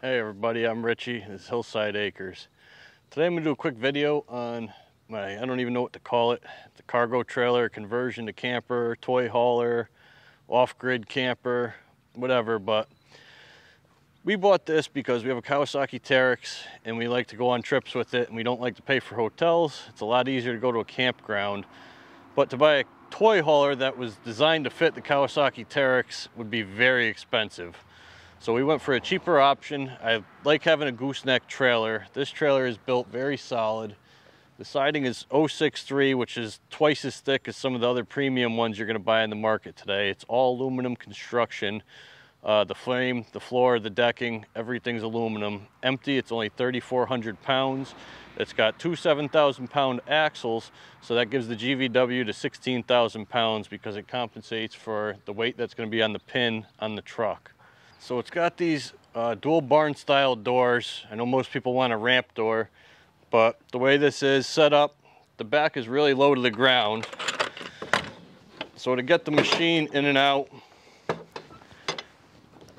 Hey everybody, I'm Richie. This is Hillside Acres. Today I'm going to do a quick video on my, I don't even know what to call it, the cargo trailer conversion to camper, toy hauler, off-grid camper, whatever, but we bought this because we have a Kawasaki Teryx and we like to go on trips with it and we don't like to pay for hotels. It's a lot easier to go to a campground. But to buy a toy hauler that was designed to fit the Kawasaki Teryx would be very expensive. So we went for a cheaper option. I like having a gooseneck trailer. This trailer is built very solid. The siding is 063, which is twice as thick as some of the other premium ones you're gonna buy in the market today. It's all aluminum construction. Uh, the frame, the floor, the decking, everything's aluminum. Empty, it's only 3,400 pounds. It's got two 7,000 pound axles, so that gives the GVW to 16,000 pounds because it compensates for the weight that's gonna be on the pin on the truck. So it's got these uh, dual barn style doors. I know most people want a ramp door, but the way this is set up, the back is really low to the ground. So to get the machine in and out,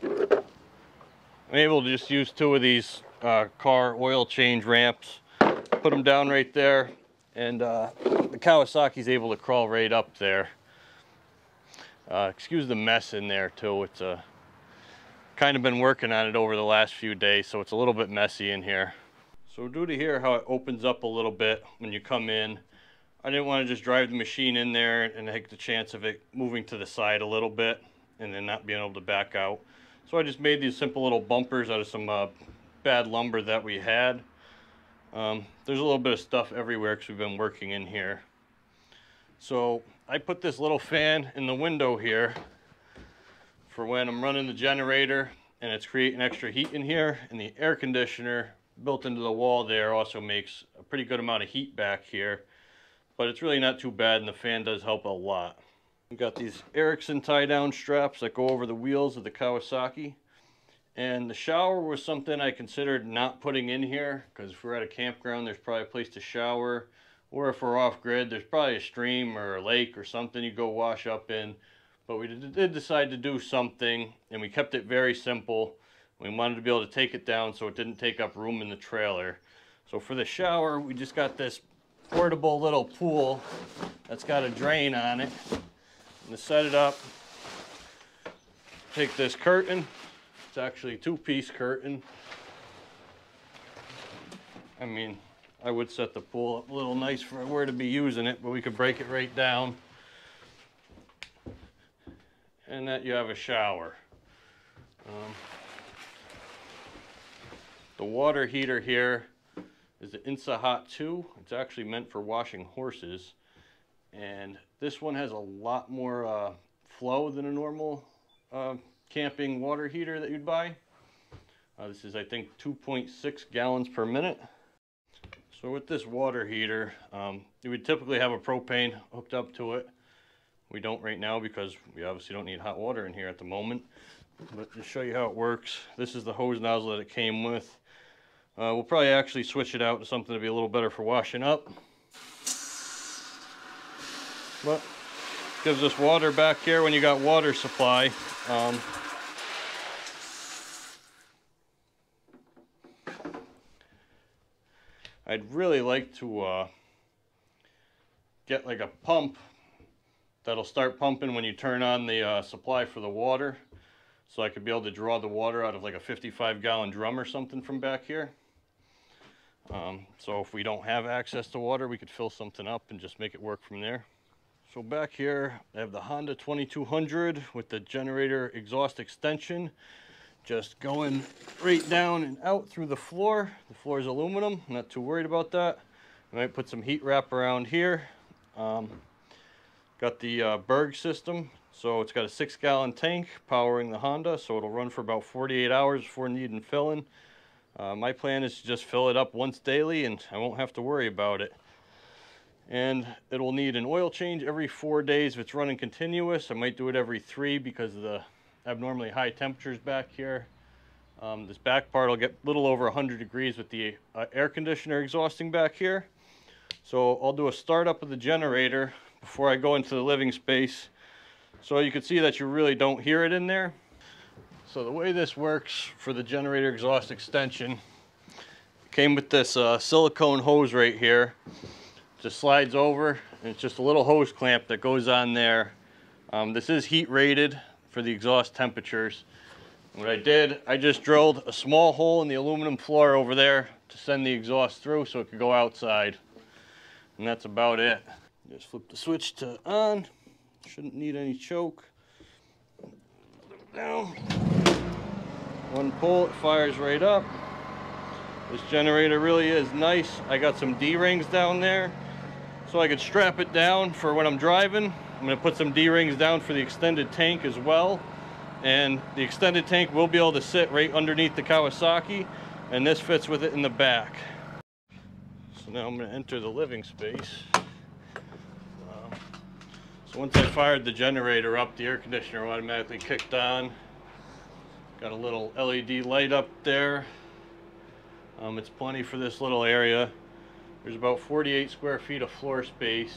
I'm able to just use two of these uh, car oil change ramps, put them down right there, and uh, the Kawasaki's able to crawl right up there. Uh, excuse the mess in there too. It's a kind of been working on it over the last few days, so it's a little bit messy in here. So due to here how it opens up a little bit when you come in, I didn't want to just drive the machine in there and take the chance of it moving to the side a little bit and then not being able to back out. So I just made these simple little bumpers out of some uh, bad lumber that we had. Um, there's a little bit of stuff everywhere because we've been working in here. So I put this little fan in the window here for when I'm running the generator and it's creating extra heat in here and the air conditioner built into the wall there also makes a pretty good amount of heat back here but it's really not too bad and the fan does help a lot. We've got these Erickson tie down straps that go over the wheels of the Kawasaki. And the shower was something I considered not putting in here because if we're at a campground, there's probably a place to shower. Or if we're off grid, there's probably a stream or a lake or something you go wash up in. But we did decide to do something and we kept it very simple. We wanted to be able to take it down so it didn't take up room in the trailer. So for the shower, we just got this portable little pool that's got a drain on it And to set it up, take this curtain. It's actually a two-piece curtain. I mean, I would set the pool up a little nice for where to be using it, but we could break it right down. And that you have a shower. Um, the water heater here is the Insa Hot 2. It's actually meant for washing horses. And this one has a lot more uh, flow than a normal uh, camping water heater that you'd buy. Uh, this is, I think, 2.6 gallons per minute. So with this water heater, um, you would typically have a propane hooked up to it. We don't right now because we obviously don't need hot water in here at the moment. But to show you how it works, this is the hose nozzle that it came with. Uh, we'll probably actually switch it out to something to be a little better for washing up. But gives us water back here when you got water supply. Um, I'd really like to uh, get like a pump that'll start pumping when you turn on the uh, supply for the water. So I could be able to draw the water out of like a 55 gallon drum or something from back here. Um, so if we don't have access to water, we could fill something up and just make it work from there. So back here, I have the Honda 2200 with the generator exhaust extension just going right down and out through the floor. The floor is aluminum, not too worried about that. I might put some heat wrap around here. Um, got the uh, Berg system, so it's got a six gallon tank powering the Honda, so it'll run for about 48 hours before needing filling. Uh, my plan is to just fill it up once daily and I won't have to worry about it and it will need an oil change every four days if it's running continuous. I might do it every three because of the abnormally high temperatures back here. Um, this back part will get a little over 100 degrees with the uh, air conditioner exhausting back here. So I'll do a startup of the generator before I go into the living space so you can see that you really don't hear it in there. So the way this works for the generator exhaust extension came with this uh, silicone hose right here. Just slides over and it's just a little hose clamp that goes on there. Um, this is heat rated for the exhaust temperatures. What I did, I just drilled a small hole in the aluminum floor over there to send the exhaust through so it could go outside. And that's about it. Just flip the switch to on. Shouldn't need any choke. Down. One pull, it fires right up. This generator really is nice. I got some D-rings down there so I could strap it down for when I'm driving. I'm gonna put some D-rings down for the extended tank as well. And the extended tank will be able to sit right underneath the Kawasaki and this fits with it in the back. So now I'm gonna enter the living space. Once I fired the generator up, the air conditioner automatically kicked on. Got a little LED light up there. Um, it's plenty for this little area. There's about 48 square feet of floor space.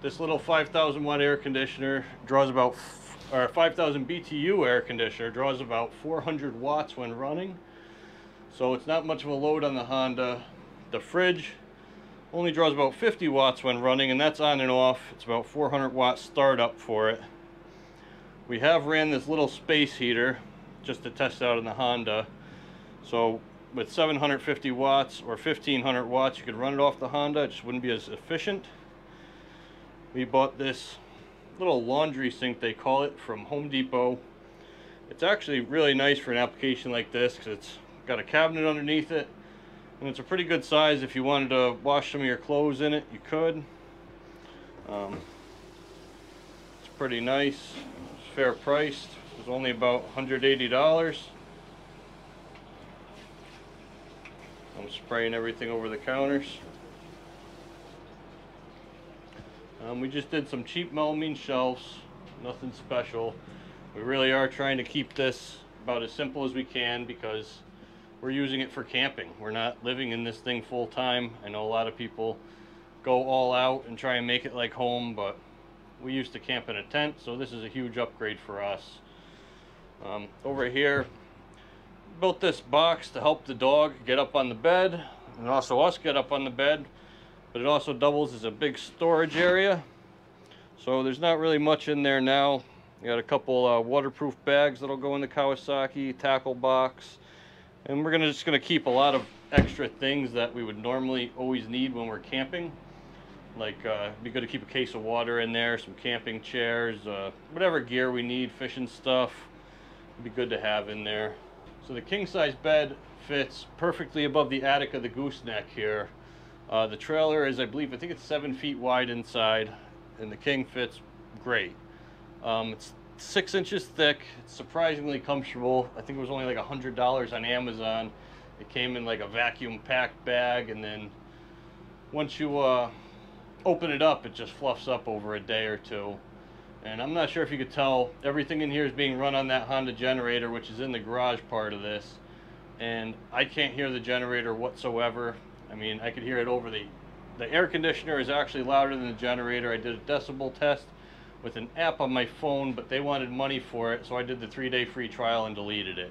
This little 5,000 watt air conditioner draws about, or 5,000 BTU air conditioner draws about 400 watts when running. So it's not much of a load on the Honda. The fridge only draws about 50 watts when running and that's on and off. It's about 400 watt startup for it. We have ran this little space heater just to test out in the Honda. So with 750 watts or 1500 watts, you could run it off the Honda. It just wouldn't be as efficient. We bought this little laundry sink, they call it, from Home Depot. It's actually really nice for an application like this because it's got a cabinet underneath it. And it's a pretty good size. If you wanted to wash some of your clothes in it, you could. Um, it's pretty nice it's fair priced. It was only about $180. I'm spraying everything over the counters. Um, we just did some cheap melamine shelves, nothing special. We really are trying to keep this about as simple as we can because we're using it for camping. We're not living in this thing full time. I know a lot of people go all out and try and make it like home, but we used to camp in a tent, so this is a huge upgrade for us. Um, over here, built this box to help the dog get up on the bed, and also us get up on the bed, but it also doubles as a big storage area. So there's not really much in there now. We got a couple uh, waterproof bags that'll go in the Kawasaki, tackle box, and we're gonna just gonna keep a lot of extra things that we would normally always need when we're camping. Like uh, be good to keep a case of water in there some camping chairs uh, whatever gear we need fishing stuff be good to have in there. So the king size bed fits perfectly above the attic of the gooseneck here. Uh, the trailer is I believe I think it's seven feet wide inside and the king fits great. Um, it's six inches thick it's surprisingly comfortable I think it was only like a hundred dollars on Amazon it came in like a vacuum packed bag and then once you uh, open it up, it just fluffs up over a day or two. And I'm not sure if you could tell, everything in here is being run on that Honda generator, which is in the garage part of this. And I can't hear the generator whatsoever. I mean, I could hear it over the, the air conditioner is actually louder than the generator. I did a decibel test with an app on my phone, but they wanted money for it, so I did the three-day free trial and deleted it.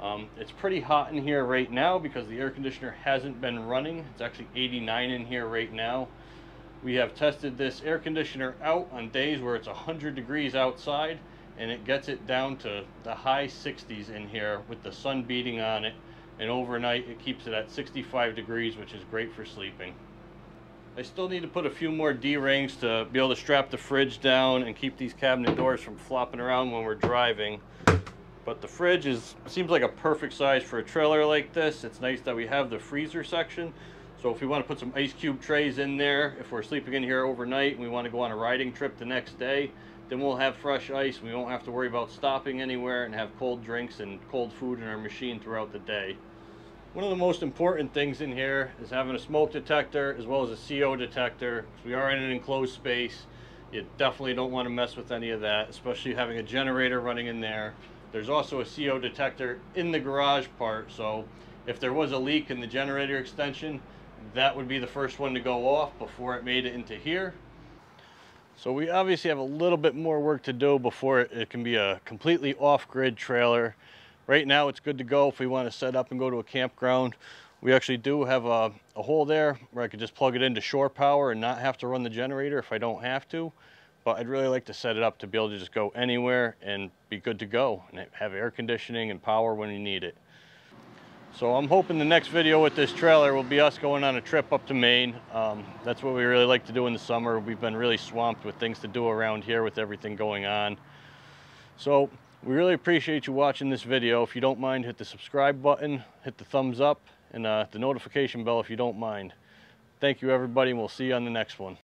Um, it's pretty hot in here right now because the air conditioner hasn't been running. It's actually 89 in here right now. We have tested this air conditioner out on days where it's 100 degrees outside and it gets it down to the high 60s in here with the sun beating on it and overnight it keeps it at 65 degrees which is great for sleeping. I still need to put a few more D-rings to be able to strap the fridge down and keep these cabinet doors from flopping around when we're driving. But the fridge is seems like a perfect size for a trailer like this. It's nice that we have the freezer section so if we want to put some ice cube trays in there, if we're sleeping in here overnight and we want to go on a riding trip the next day, then we'll have fresh ice. We won't have to worry about stopping anywhere and have cold drinks and cold food in our machine throughout the day. One of the most important things in here is having a smoke detector as well as a CO detector. We are in an enclosed space. You definitely don't want to mess with any of that, especially having a generator running in there. There's also a CO detector in the garage part, so if there was a leak in the generator extension, that would be the first one to go off before it made it into here. So we obviously have a little bit more work to do before it, it can be a completely off-grid trailer. Right now it's good to go if we want to set up and go to a campground. We actually do have a, a hole there where I could just plug it into shore power and not have to run the generator if I don't have to. But I'd really like to set it up to be able to just go anywhere and be good to go and have air conditioning and power when you need it. So I'm hoping the next video with this trailer will be us going on a trip up to Maine. Um, that's what we really like to do in the summer. We've been really swamped with things to do around here with everything going on. So we really appreciate you watching this video. If you don't mind, hit the subscribe button, hit the thumbs up, and uh, the notification bell if you don't mind. Thank you everybody, and we'll see you on the next one.